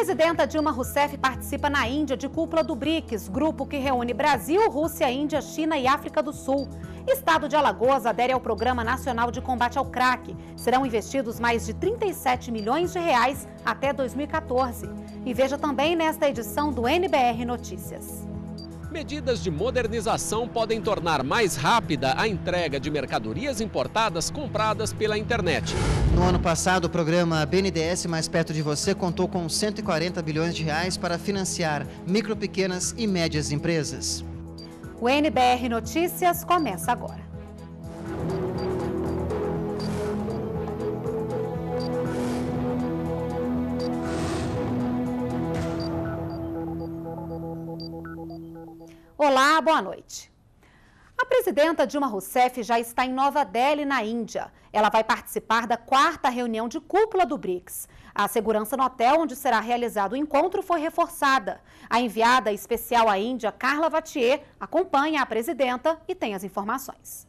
presidenta Dilma Rousseff participa na Índia de cúpula do BRICS, grupo que reúne Brasil, Rússia, Índia, China e África do Sul. Estado de Alagoas adere ao Programa Nacional de Combate ao Crack. Serão investidos mais de 37 milhões de reais até 2014. E veja também nesta edição do NBR Notícias. Medidas de modernização podem tornar mais rápida a entrega de mercadorias importadas compradas pela internet. No ano passado, o programa BNDES Mais Perto de Você contou com 140 bilhões de reais para financiar micro, pequenas e médias empresas. O NBR Notícias começa agora. Olá, boa noite. A presidenta Dilma Rousseff já está em Nova Delhi, na Índia. Ela vai participar da quarta reunião de cúpula do BRICS. A segurança no hotel onde será realizado o encontro foi reforçada. A enviada especial à Índia, Carla Vatier, acompanha a presidenta e tem as informações.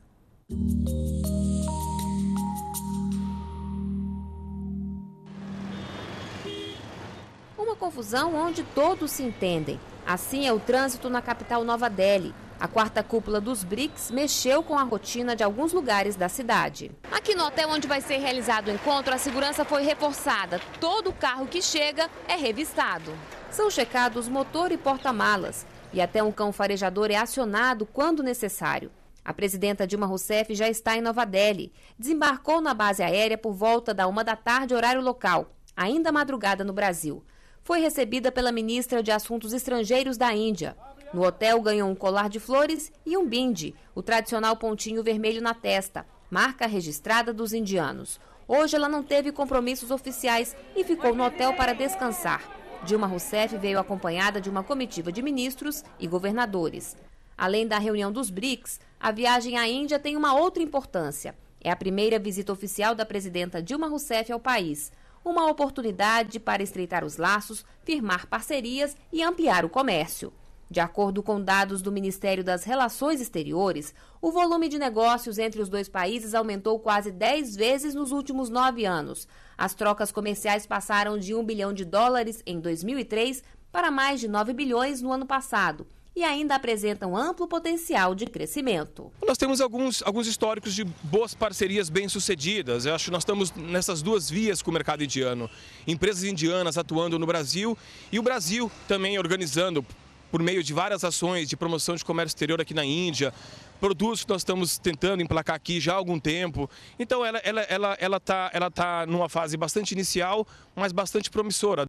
Uma confusão onde todos se entendem. Assim é o trânsito na capital Nova Delhi. A quarta cúpula dos BRICS mexeu com a rotina de alguns lugares da cidade. Aqui no hotel onde vai ser realizado o encontro, a segurança foi reforçada. Todo carro que chega é revistado. São checados motor e porta-malas. E até um cão farejador é acionado quando necessário. A presidenta Dilma Rousseff já está em Nova Delhi. Desembarcou na base aérea por volta da uma da tarde, horário local, ainda madrugada no Brasil foi recebida pela ministra de Assuntos Estrangeiros da Índia. No hotel ganhou um colar de flores e um bindi, o tradicional pontinho vermelho na testa, marca registrada dos indianos. Hoje ela não teve compromissos oficiais e ficou no hotel para descansar. Dilma Rousseff veio acompanhada de uma comitiva de ministros e governadores. Além da reunião dos BRICS, a viagem à Índia tem uma outra importância. É a primeira visita oficial da presidenta Dilma Rousseff ao país uma oportunidade para estreitar os laços, firmar parcerias e ampliar o comércio. De acordo com dados do Ministério das Relações Exteriores, o volume de negócios entre os dois países aumentou quase 10 vezes nos últimos nove anos. As trocas comerciais passaram de 1 bilhão de dólares em 2003 para mais de 9 bilhões no ano passado e ainda apresentam amplo potencial de crescimento. Nós temos alguns, alguns históricos de boas parcerias bem-sucedidas. Eu acho que nós estamos nessas duas vias com o mercado indiano. Empresas indianas atuando no Brasil e o Brasil também organizando, por meio de várias ações de promoção de comércio exterior aqui na Índia, produtos que nós estamos tentando emplacar aqui já há algum tempo. Então ela está ela, ela, ela tá, ela tá numa fase bastante inicial, mas bastante promissora.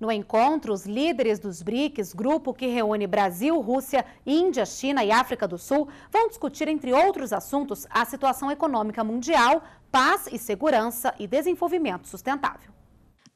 No encontro, os líderes dos BRICS, grupo que reúne Brasil, Rússia, Índia, China e África do Sul, vão discutir, entre outros assuntos, a situação econômica mundial, paz e segurança e desenvolvimento sustentável.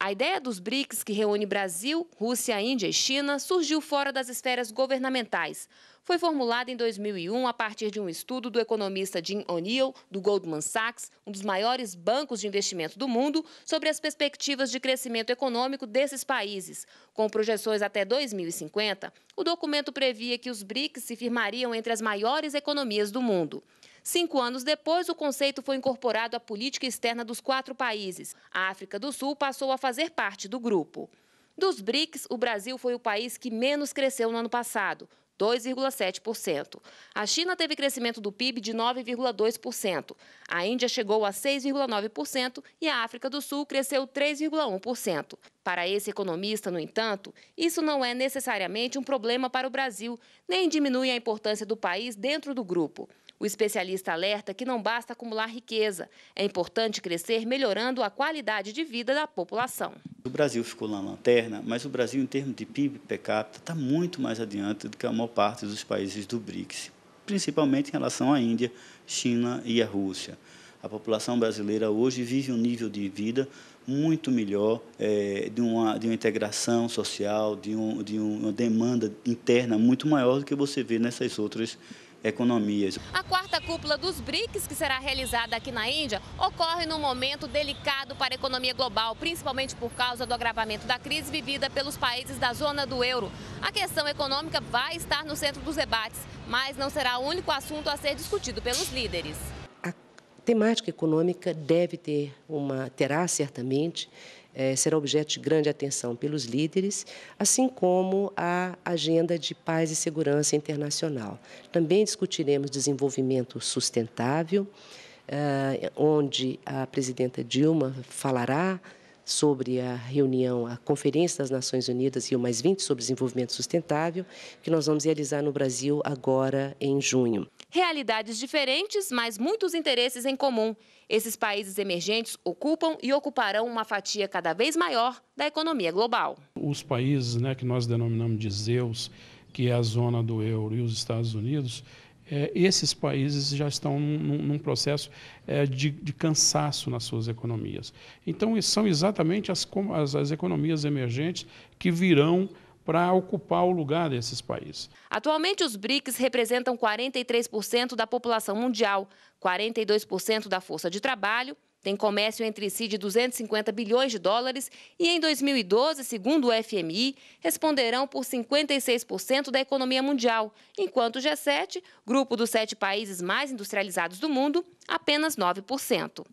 A ideia dos BRICS, que reúne Brasil, Rússia, Índia e China, surgiu fora das esferas governamentais foi formulada em 2001 a partir de um estudo do economista Jim O'Neill, do Goldman Sachs, um dos maiores bancos de investimento do mundo, sobre as perspectivas de crescimento econômico desses países. Com projeções até 2050, o documento previa que os BRICS se firmariam entre as maiores economias do mundo. Cinco anos depois, o conceito foi incorporado à política externa dos quatro países. A África do Sul passou a fazer parte do grupo. Dos BRICS, o Brasil foi o país que menos cresceu no ano passado, 2,7%. A China teve crescimento do PIB de 9,2%. A Índia chegou a 6,9% e a África do Sul cresceu 3,1%. Para esse economista, no entanto, isso não é necessariamente um problema para o Brasil, nem diminui a importância do país dentro do grupo. O especialista alerta que não basta acumular riqueza, é importante crescer melhorando a qualidade de vida da população. O Brasil ficou na lanterna, mas o Brasil, em termos de PIB per capita, está muito mais adiante do que a maior parte dos países do BRICS, principalmente em relação à Índia, China e à Rússia. A população brasileira hoje vive um nível de vida muito melhor, é, de, uma, de uma integração social, de, um, de uma demanda interna muito maior do que você vê nessas outras economias. A quarta cúpula dos BRICS, que será realizada aqui na Índia, ocorre num momento delicado para a economia global, principalmente por causa do agravamento da crise vivida pelos países da zona do euro. A questão econômica vai estar no centro dos debates, mas não será o único assunto a ser discutido pelos líderes. A temática econômica deve ter uma terá certamente é, será objeto de grande atenção pelos líderes, assim como a agenda de paz e segurança internacional. Também discutiremos desenvolvimento sustentável, é, onde a presidenta Dilma falará sobre a reunião, a Conferência das Nações Unidas e o Mais 20 sobre Desenvolvimento Sustentável, que nós vamos realizar no Brasil agora em junho. Realidades diferentes, mas muitos interesses em comum. Esses países emergentes ocupam e ocuparão uma fatia cada vez maior da economia global. Os países né, que nós denominamos de Zeus, que é a zona do euro, e os Estados Unidos, é, esses países já estão num, num processo é, de, de, cansaço nas suas economias. Então, são exatamente as, as, as economias emergentes que virão para ocupar o lugar desses países. Atualmente, os BRICS representam 43% da população mundial, 42% da força de trabalho tem comércio entre si de 250 bilhões de dólares e, em 2012, segundo o FMI, responderão por 56% da economia mundial, enquanto o G7, grupo dos sete países mais industrializados do mundo, apenas 9%.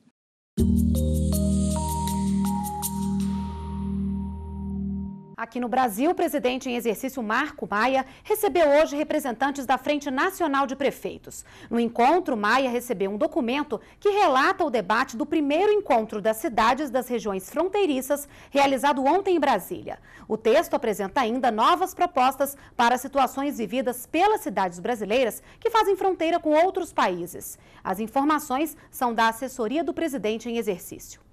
Aqui no Brasil, o presidente em exercício Marco Maia recebeu hoje representantes da Frente Nacional de Prefeitos. No encontro, Maia recebeu um documento que relata o debate do primeiro encontro das cidades das regiões fronteiriças, realizado ontem em Brasília. O texto apresenta ainda novas propostas para situações vividas pelas cidades brasileiras que fazem fronteira com outros países. As informações são da assessoria do presidente em exercício.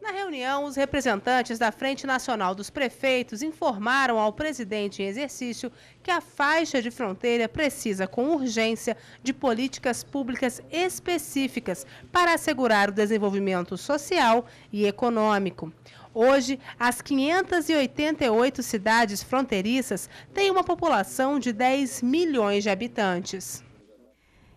Na reunião, os representantes da Frente Nacional dos Prefeitos informaram ao presidente em exercício que a faixa de fronteira precisa, com urgência, de políticas públicas específicas para assegurar o desenvolvimento social e econômico. Hoje, as 588 cidades fronteiriças têm uma população de 10 milhões de habitantes.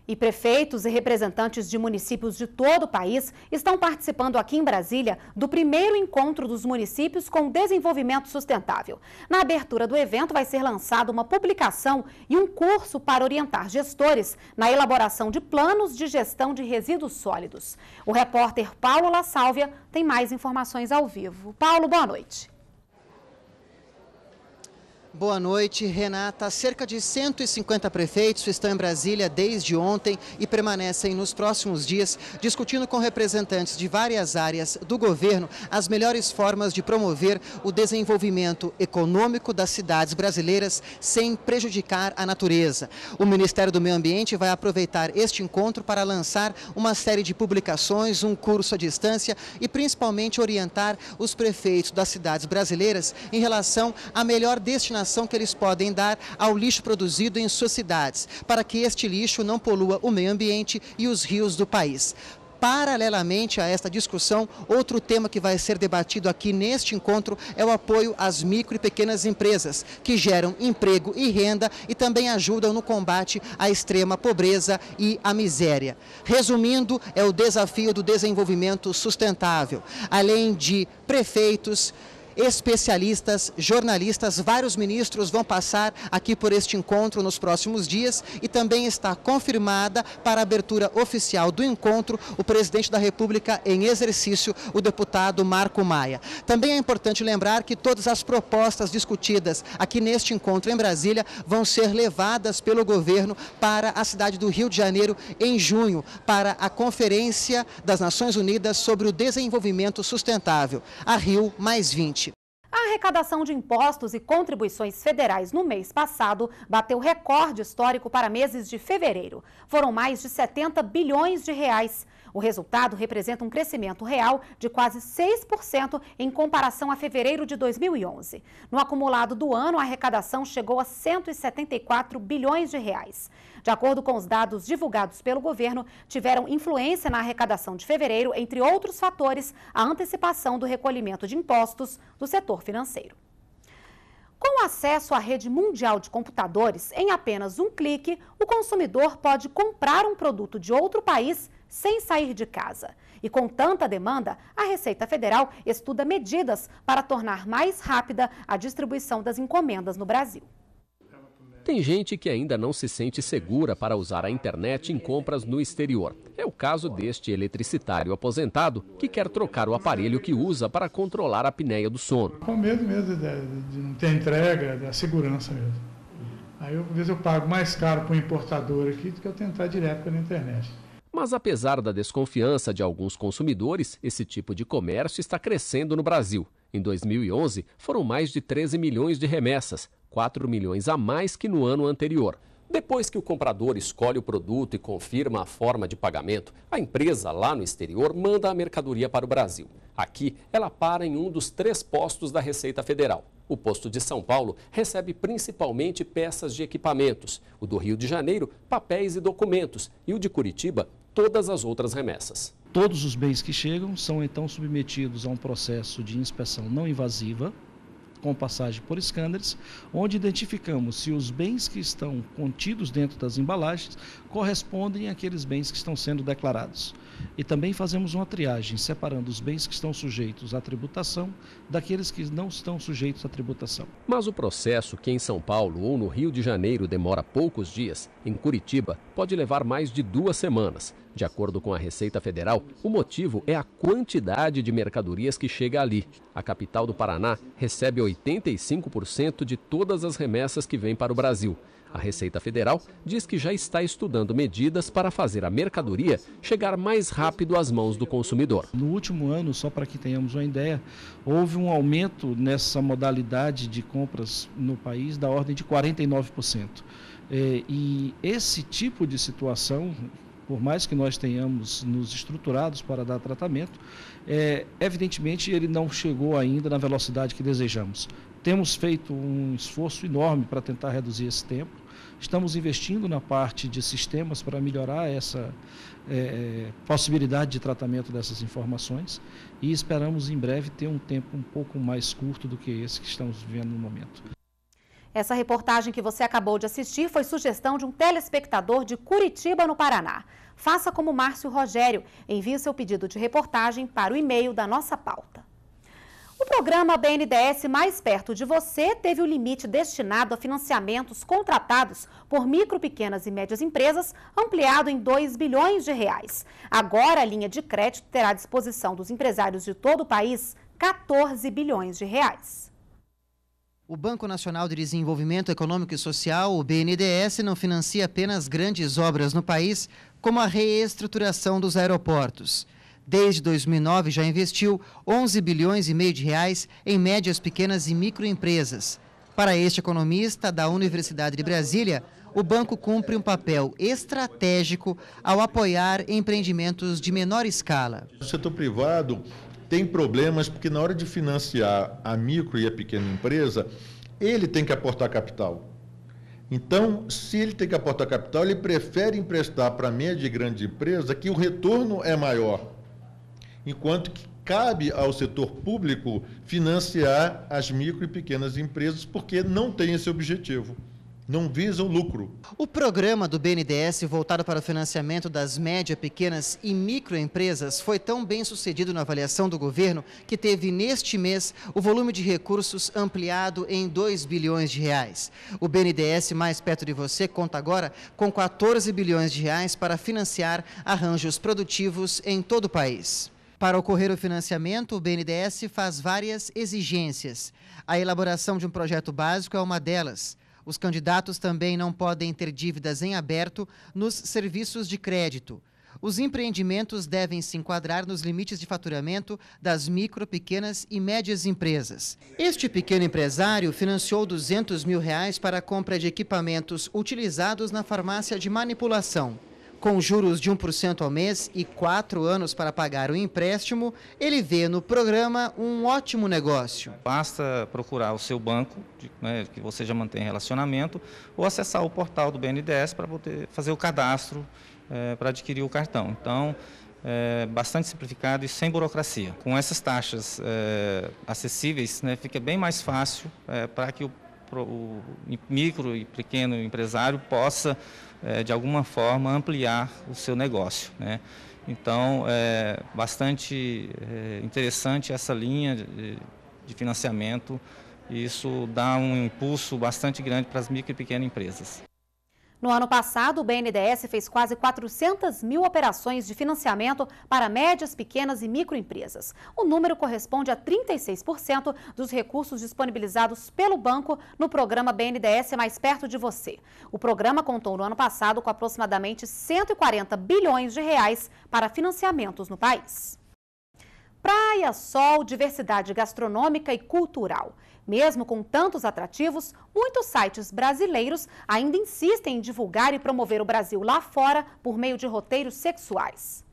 E prefeitos e representantes de municípios de todo o país estão participando aqui em Brasília do primeiro encontro dos municípios com desenvolvimento sustentável. Na abertura do evento vai ser lançada uma publicação e um curso para orientar gestores na elaboração de planos de gestão de resíduos sólidos. O repórter Paulo La Sálvia tem mais informações ao vivo. Paulo, boa noite. Boa noite, Renata. Cerca de 150 prefeitos estão em Brasília desde ontem e permanecem nos próximos dias discutindo com representantes de várias áreas do governo as melhores formas de promover o desenvolvimento econômico das cidades brasileiras sem prejudicar a natureza. O Ministério do Meio Ambiente vai aproveitar este encontro para lançar uma série de publicações, um curso à distância e principalmente orientar os prefeitos das cidades brasileiras em relação à melhor destinação destinação que eles podem dar ao lixo produzido em suas cidades, para que este lixo não polua o meio ambiente e os rios do país. Paralelamente a esta discussão, outro tema que vai ser debatido aqui neste encontro é o apoio às micro e pequenas empresas, que geram emprego e renda e também ajudam no combate à extrema pobreza e à miséria. Resumindo, é o desafio do desenvolvimento sustentável. Além de prefeitos, especialistas, jornalistas, vários ministros vão passar aqui por este encontro nos próximos dias e também está confirmada para a abertura oficial do encontro o presidente da República em exercício, o deputado Marco Maia. Também é importante lembrar que todas as propostas discutidas aqui neste encontro em Brasília vão ser levadas pelo governo para a cidade do Rio de Janeiro em junho, para a Conferência das Nações Unidas sobre o Desenvolvimento Sustentável, a Rio Mais 20. A arrecadação de impostos e contribuições federais no mês passado bateu recorde histórico para meses de fevereiro. Foram mais de 70 bilhões de reais. O resultado representa um crescimento real de quase 6% em comparação a fevereiro de 2011. No acumulado do ano, a arrecadação chegou a 174 bilhões de reais. De acordo com os dados divulgados pelo governo, tiveram influência na arrecadação de fevereiro, entre outros fatores, a antecipação do recolhimento de impostos do setor financeiro. Com acesso à rede mundial de computadores, em apenas um clique, o consumidor pode comprar um produto de outro país sem sair de casa. E com tanta demanda, a Receita Federal estuda medidas para tornar mais rápida a distribuição das encomendas no Brasil. Tem gente que ainda não se sente segura para usar a internet em compras no exterior. É o caso deste eletricitário aposentado que quer trocar o aparelho que usa para controlar a apneia do sono. Com medo mesmo de, de não ter entrega, da segurança mesmo. Aí, às vezes, eu pago mais caro para o importador aqui do que eu tentar direto pela internet. Mas apesar da desconfiança de alguns consumidores, esse tipo de comércio está crescendo no Brasil. Em 2011, foram mais de 13 milhões de remessas, 4 milhões a mais que no ano anterior. Depois que o comprador escolhe o produto e confirma a forma de pagamento, a empresa lá no exterior manda a mercadoria para o Brasil. Aqui, ela para em um dos três postos da Receita Federal. O posto de São Paulo recebe principalmente peças de equipamentos, o do Rio de Janeiro, papéis e documentos, e o de Curitiba, todas as outras remessas. Todos os bens que chegam são então submetidos a um processo de inspeção não invasiva, com passagem por scanners, onde identificamos se os bens que estão contidos dentro das embalagens correspondem àqueles bens que estão sendo declarados. E também fazemos uma triagem, separando os bens que estão sujeitos à tributação daqueles que não estão sujeitos à tributação. Mas o processo, que em São Paulo ou no Rio de Janeiro demora poucos dias, em Curitiba pode levar mais de duas semanas. De acordo com a Receita Federal, o motivo é a quantidade de mercadorias que chega ali. A capital do Paraná recebe 85% de todas as remessas que vêm para o Brasil. A Receita Federal diz que já está estudando medidas para fazer a mercadoria chegar mais rápido às mãos do consumidor. No último ano, só para que tenhamos uma ideia, houve um aumento nessa modalidade de compras no país da ordem de 49%. É, e esse tipo de situação por mais que nós tenhamos nos estruturados para dar tratamento, é, evidentemente ele não chegou ainda na velocidade que desejamos. Temos feito um esforço enorme para tentar reduzir esse tempo. Estamos investindo na parte de sistemas para melhorar essa é, possibilidade de tratamento dessas informações e esperamos em breve ter um tempo um pouco mais curto do que esse que estamos vivendo no momento. Essa reportagem que você acabou de assistir foi sugestão de um telespectador de Curitiba, no Paraná. Faça como Márcio Rogério. Envie seu pedido de reportagem para o e-mail da nossa pauta. O programa BNDES Mais Perto de Você teve o limite destinado a financiamentos contratados por micro, pequenas e médias empresas ampliado em 2 bilhões de reais. Agora, a linha de crédito terá à disposição dos empresários de todo o país 14 bilhões de reais. O Banco Nacional de Desenvolvimento Econômico e Social, o BNDES, não financia apenas grandes obras no país, como a reestruturação dos aeroportos. Desde 2009 já investiu 11 bilhões e meio de reais em médias, pequenas e microempresas. Para este economista da Universidade de Brasília, o banco cumpre um papel estratégico ao apoiar empreendimentos de menor escala. O setor privado tem problemas porque na hora de financiar a micro e a pequena empresa, ele tem que aportar capital. Então, se ele tem que aportar capital, ele prefere emprestar para a média e grande empresa que o retorno é maior. Enquanto que cabe ao setor público financiar as micro e pequenas empresas porque não tem esse objetivo não visam lucro. O programa do BNDES voltado para o financiamento das médias, pequenas e microempresas foi tão bem sucedido na avaliação do governo que teve neste mês o volume de recursos ampliado em 2 bilhões de reais. O BNDES mais perto de você conta agora com 14 bilhões de reais para financiar arranjos produtivos em todo o país. Para ocorrer o financiamento, o BNDES faz várias exigências. A elaboração de um projeto básico é uma delas. Os candidatos também não podem ter dívidas em aberto nos serviços de crédito. Os empreendimentos devem se enquadrar nos limites de faturamento das micro, pequenas e médias empresas. Este pequeno empresário financiou 200 mil reais para a compra de equipamentos utilizados na farmácia de manipulação. Com juros de 1% ao mês e quatro anos para pagar o empréstimo, ele vê no programa um ótimo negócio. Basta procurar o seu banco, né, que você já mantém relacionamento, ou acessar o portal do BNDES para poder fazer o cadastro é, para adquirir o cartão. Então, é bastante simplificado e sem burocracia. Com essas taxas é, acessíveis, né, fica bem mais fácil é, para que o, o micro e pequeno empresário possa é, de alguma forma, ampliar o seu negócio. Né? Então, é bastante é, interessante essa linha de, de financiamento e isso dá um impulso bastante grande para as micro e pequenas empresas. No ano passado, o BNDES fez quase 400 mil operações de financiamento para médias, pequenas e microempresas. O número corresponde a 36% dos recursos disponibilizados pelo banco no programa BNDES Mais Perto de Você. O programa contou no ano passado com aproximadamente 140 bilhões de reais para financiamentos no país. Praia, sol, diversidade gastronômica e cultural. Mesmo com tantos atrativos, muitos sites brasileiros ainda insistem em divulgar e promover o Brasil lá fora por meio de roteiros sexuais.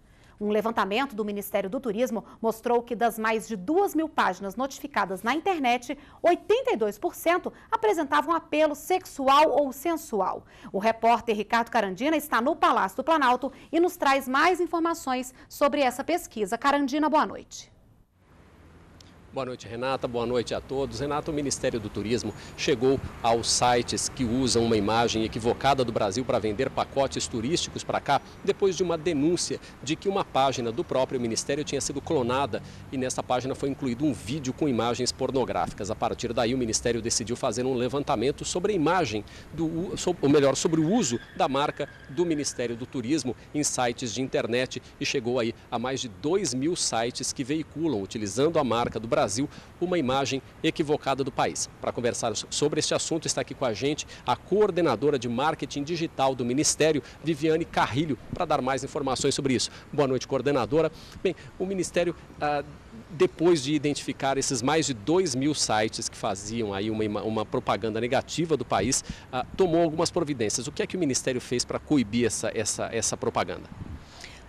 Um levantamento do Ministério do Turismo mostrou que das mais de duas mil páginas notificadas na internet, 82% apresentavam apelo sexual ou sensual. O repórter Ricardo Carandina está no Palácio do Planalto e nos traz mais informações sobre essa pesquisa. Carandina, boa noite. Boa noite, Renata. Boa noite a todos. Renata, o Ministério do Turismo chegou aos sites que usam uma imagem equivocada do Brasil para vender pacotes turísticos para cá, depois de uma denúncia de que uma página do próprio Ministério tinha sido clonada e nessa página foi incluído um vídeo com imagens pornográficas. A partir daí, o Ministério decidiu fazer um levantamento sobre a imagem, do, ou melhor, sobre o uso da marca do Ministério do Turismo em sites de internet e chegou aí a mais de 2 mil sites que veiculam, utilizando a marca do Brasil Brasil uma imagem equivocada do país. Para conversar sobre este assunto, está aqui com a gente a coordenadora de marketing digital do Ministério, Viviane Carrilho, para dar mais informações sobre isso. Boa noite, coordenadora. Bem, o Ministério. Ah, depois de identificar esses mais de 2 mil sites que faziam aí uma, uma propaganda negativa do país, ah, tomou algumas providências. O que é que o Ministério fez para coibir essa, essa, essa propaganda?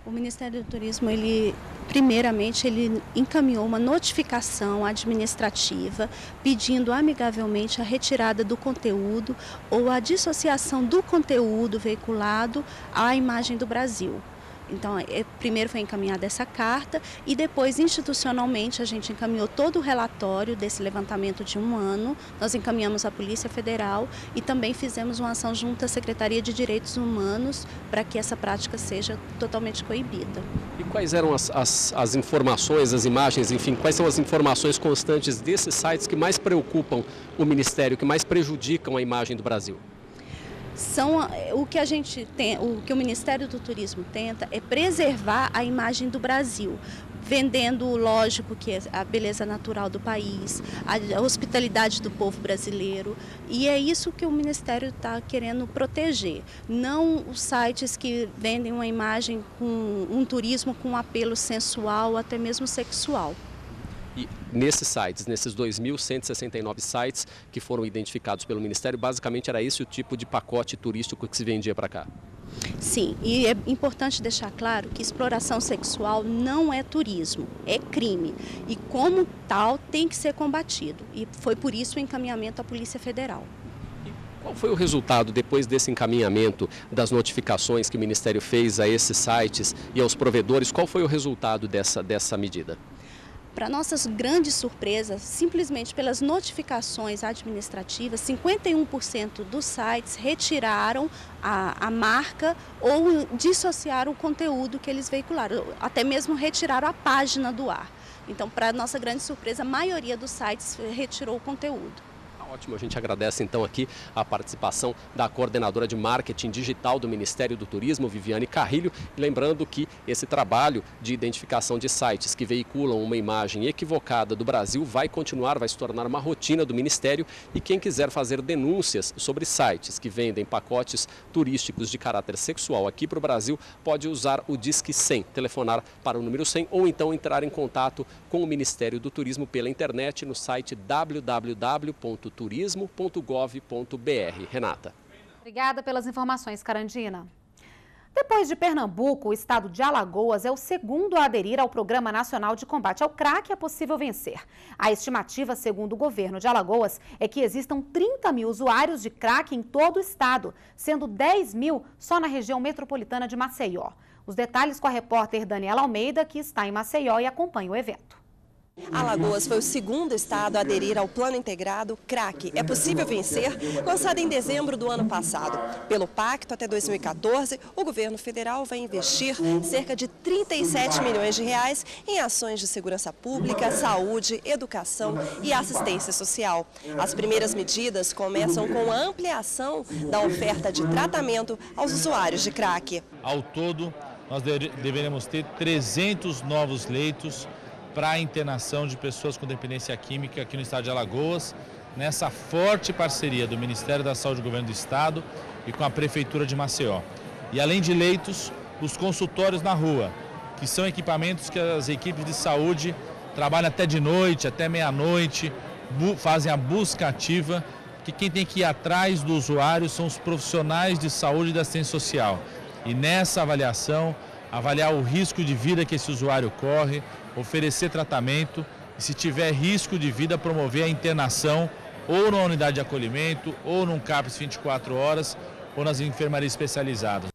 O Ministério do Turismo, ele, primeiramente, ele encaminhou uma notificação administrativa pedindo amigavelmente a retirada do conteúdo ou a dissociação do conteúdo veiculado à imagem do Brasil. Então, é, primeiro foi encaminhada essa carta e depois, institucionalmente, a gente encaminhou todo o relatório desse levantamento de um ano. Nós encaminhamos à Polícia Federal e também fizemos uma ação junto à Secretaria de Direitos Humanos para que essa prática seja totalmente coibida. E quais eram as, as, as informações, as imagens, enfim, quais são as informações constantes desses sites que mais preocupam o Ministério, que mais prejudicam a imagem do Brasil? São o que a gente tem, o que o Ministério do Turismo tenta é preservar a imagem do Brasil, vendendo, lógico, que é a beleza natural do país, a hospitalidade do povo brasileiro. E é isso que o Ministério está querendo proteger. Não os sites que vendem uma imagem com um turismo com um apelo sensual, até mesmo sexual. E nesses sites, nesses 2.169 sites que foram identificados pelo Ministério, basicamente era esse o tipo de pacote turístico que se vendia para cá? Sim, e é importante deixar claro que exploração sexual não é turismo, é crime. E como tal tem que ser combatido. E foi por isso o encaminhamento à Polícia Federal. Qual foi o resultado depois desse encaminhamento das notificações que o Ministério fez a esses sites e aos provedores? Qual foi o resultado dessa, dessa medida? Para nossas grandes surpresas, simplesmente pelas notificações administrativas, 51% dos sites retiraram a, a, marca ou dissociaram o conteúdo que eles veicularam, até mesmo retiraram a página do ar. Então, para nossa grande surpresa, a maioria dos sites retirou o conteúdo. Ótimo, a gente agradece então aqui a participação da coordenadora de marketing digital do Ministério do Turismo, Viviane Carrilho, lembrando que esse trabalho de identificação de sites que veiculam uma imagem equivocada do Brasil vai continuar, vai se tornar uma rotina do Ministério. E quem quiser fazer denúncias sobre sites que vendem pacotes turísticos de caráter sexual aqui para o Brasil pode usar o Disque 100, telefonar para o número 100 ou então entrar em contato com o Ministério do Turismo pela internet no site www.turismo turismo.gov.br. Renata. Obrigada pelas informações, Carandina. Depois de Pernambuco, o estado de Alagoas é o segundo a aderir ao Programa Nacional de Combate ao Crack é Possível Vencer. A estimativa, segundo o governo de Alagoas, é que existam 30 mil usuários de crack em todo o estado, sendo 10 mil só na região metropolitana de Maceió. Os detalhes com a repórter Daniela Almeida, que está em Maceió e acompanha o evento. Alagoas foi o segundo estado a aderir ao Plano Integrado CRAC. É possível vencer, lançado em dezembro do ano passado. Pelo pacto, até 2014, o governo federal vai investir cerca de 37 milhões de reais em ações de segurança pública, saúde, educação e assistência social. As primeiras medidas começam com a ampliação da oferta de tratamento aos usuários de crack. Ao todo, nós deveremos ter 300 novos leitos para a internação de pessoas com dependência química aqui no estado de Alagoas, nessa forte parceria do Ministério da Saúde do Governo do Estado e com a Prefeitura de Maceió. E além de leitos, os consultórios na rua, que são equipamentos que as equipes de saúde trabalham até de noite, até meia-noite, fazem a busca ativa, que quem tem que ir atrás do usuário são os profissionais de saúde e da assistência social. E nessa avaliação, avaliar o risco de vida que esse usuário corre, oferecer tratamento e, se tiver risco de vida, promover a internação ou na unidade de acolhimento, ou num CAPS 24 horas, ou nas enfermarias especializadas.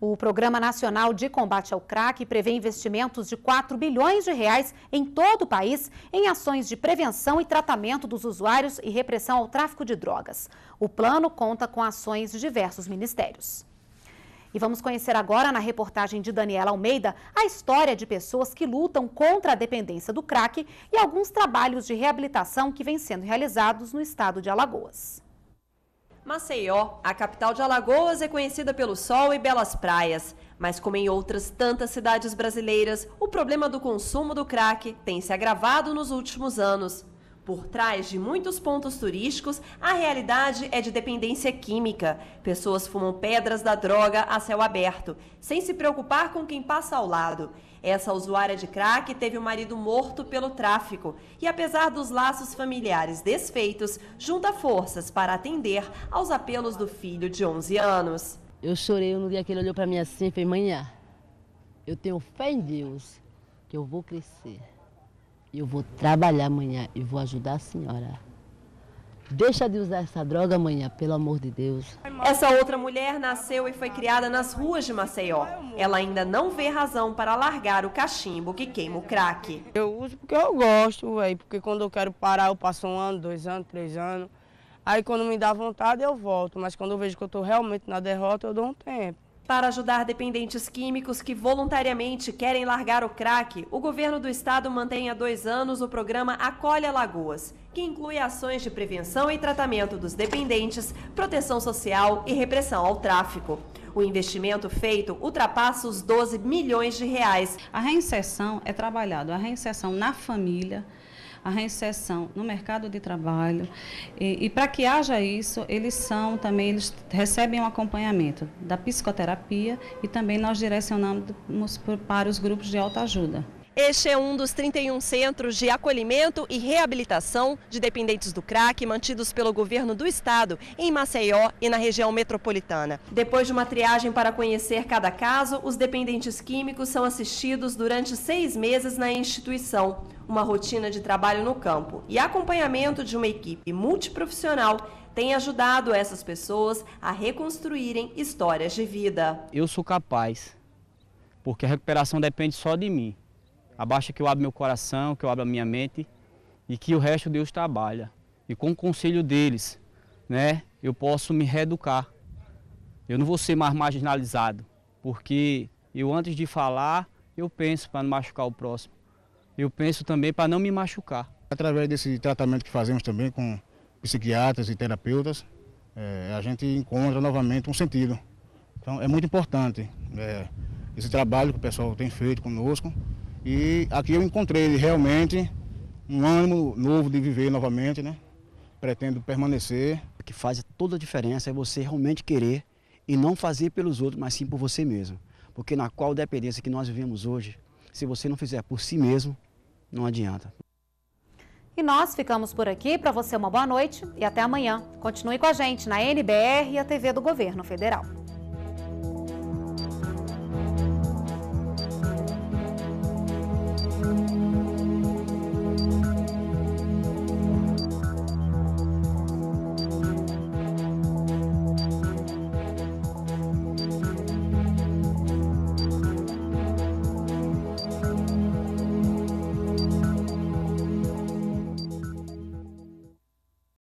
O Programa Nacional de Combate ao Crack prevê investimentos de 4 bilhões de reais em todo o país em ações de prevenção e tratamento dos usuários e repressão ao tráfico de drogas. O plano conta com ações de diversos ministérios. E vamos conhecer agora, na reportagem de Daniela Almeida, a história de pessoas que lutam contra a dependência do crack e alguns trabalhos de reabilitação que vêm sendo realizados no estado de Alagoas. Maceió, a capital de Alagoas, é conhecida pelo sol e belas praias. Mas, como em outras tantas cidades brasileiras, o problema do consumo do crack tem se agravado nos últimos anos. Por trás de muitos pontos turísticos, a realidade é de dependência química. Pessoas fumam pedras da droga a céu aberto, sem se preocupar com quem passa ao lado. Essa usuária de crack teve o marido morto pelo tráfico e, apesar dos laços familiares desfeitos, junta forças para atender aos apelos do filho de 11 anos. Eu chorei no dia que ele olhou para mim assim e fez: Manhã, eu tenho fé em Deus que eu vou crescer. Eu vou trabalhar amanhã e vou ajudar a senhora. Deixa de usar essa droga amanhã, pelo amor de Deus. Essa outra mulher nasceu e foi criada nas ruas de Maceió. Ela ainda não vê razão para largar o cachimbo que queima o crack. Eu uso porque eu gosto, véio, porque quando eu quero parar eu passo um ano, dois anos, três anos. Aí quando me dá vontade eu volto, mas quando eu vejo que eu estou realmente na derrota eu dou um tempo. Para ajudar dependentes químicos que voluntariamente querem largar o crack, o governo do estado mantém há dois anos o programa Acolhe Alagoas, que inclui ações de prevenção e tratamento dos dependentes, proteção social e repressão ao tráfico. O investimento feito ultrapassa os 12 milhões de reais. A reinserção é trabalhado a reinserção na família, a reinserção no mercado de trabalho. E, e para que haja isso, eles são também, eles recebem um acompanhamento da psicoterapia e também nós direcionamos para os grupos de autoajuda. Este é um dos 31 centros de acolhimento e reabilitação de dependentes do crack mantidos pelo governo do estado em Maceió e na região metropolitana. Depois de uma triagem para conhecer cada caso, os dependentes químicos são assistidos durante seis meses na instituição. Uma rotina de trabalho no campo e acompanhamento de uma equipe multiprofissional tem ajudado essas pessoas a reconstruírem histórias de vida. Eu sou capaz, porque a recuperação depende só de mim. Abaixa que eu abro meu coração, que eu abro a minha mente e que o resto Deus trabalha. E com o conselho deles, né, eu posso me reeducar. Eu não vou ser mais marginalizado, porque eu antes de falar, eu penso para não machucar o próximo. Eu penso também para não me machucar. Através desse tratamento que fazemos também com psiquiatras e terapeutas, é, a gente encontra novamente um sentido. Então é muito importante é, esse trabalho que o pessoal tem feito conosco e aqui eu encontrei realmente um ânimo novo de viver novamente, né? Pretendo permanecer. O que faz toda a diferença é você realmente querer e não fazer pelos outros, mas sim por você mesmo. Porque na qual dependência que nós vivemos hoje, se você não fizer por si mesmo, não adianta. E nós ficamos por aqui. Para você, uma boa noite e até amanhã. Continue com a gente na NBR e a TV do Governo Federal.